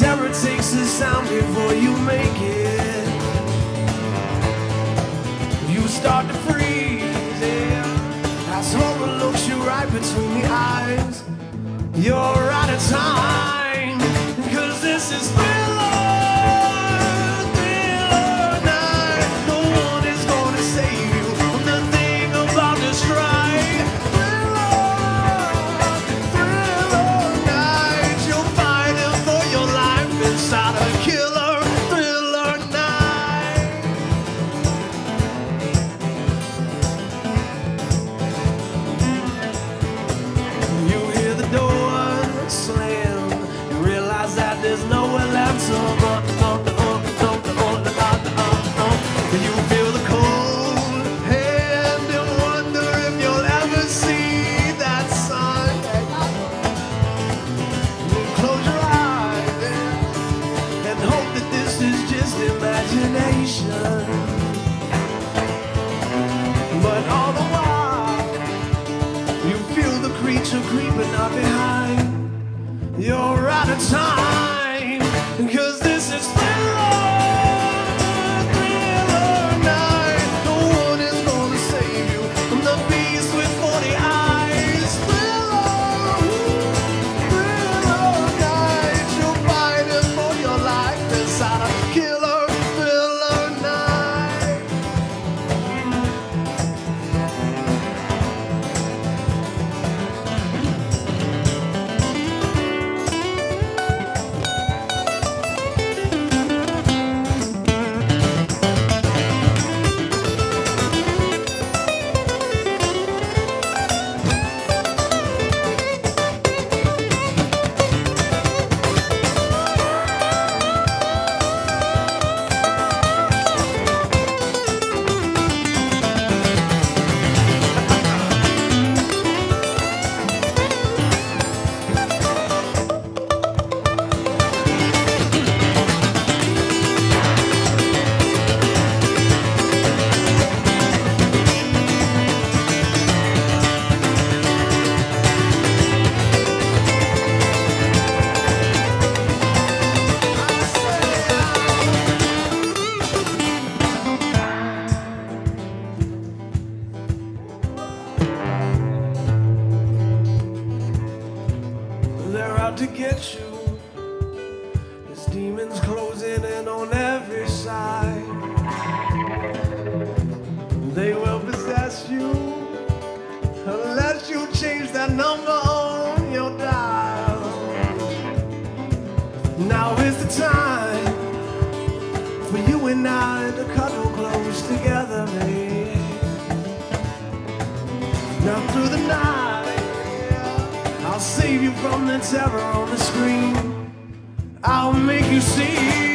terror takes the sound before you make it. You start to freeze, yeah. As someone looks you right between the eyes. You're out of time, cause this is imagination. But all the while. You feel the creature creeping up behind. You're out of time, out to get you. There's demons closing in on every side. They will possess you unless you change that number on your dial. Now is the time from the terror on the screen. I'll make you see